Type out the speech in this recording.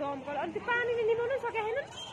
दमकल अनि त्यो पानीले नै सकेको छैन